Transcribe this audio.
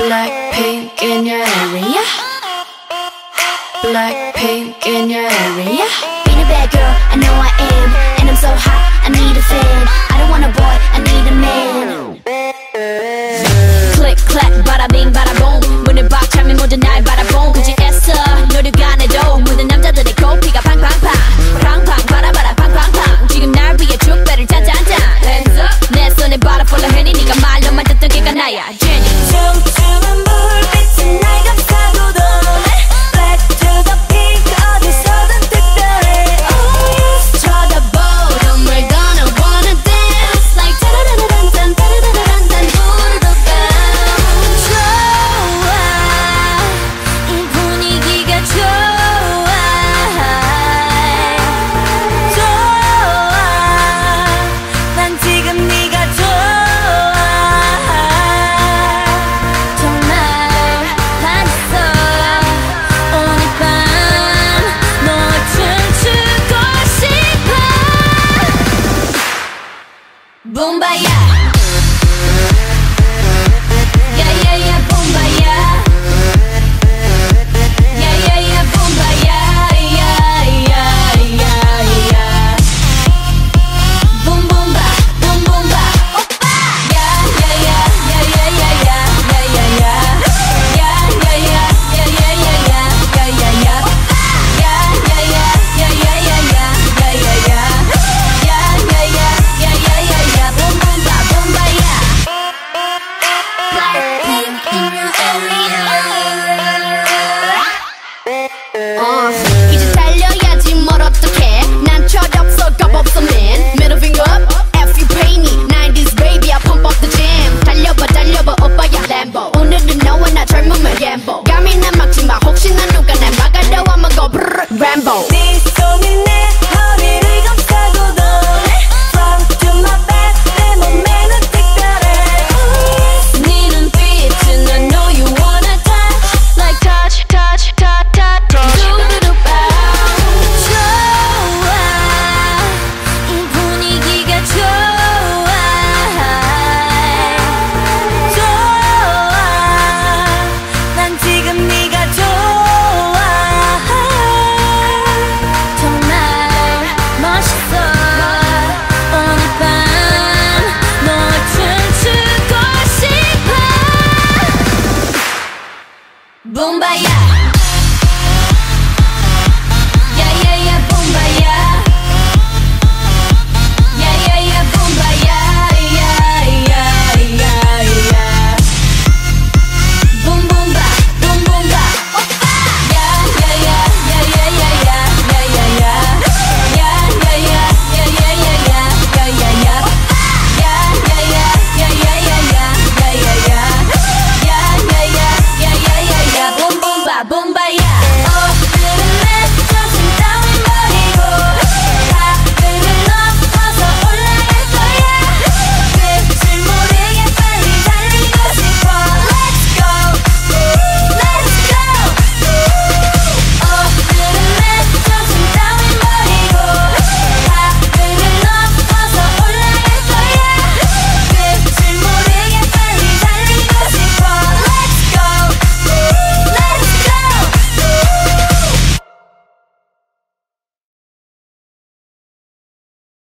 Blackpink in your area. Blackpink in your area. Being a bad girl, I know I am. And I'm so hot, I need a fan. I don't want a boy, I need a man. Click, clack, bada bing, bada boom. 문을 박 차면 모두 날 바라본 굳이 Boom, baya.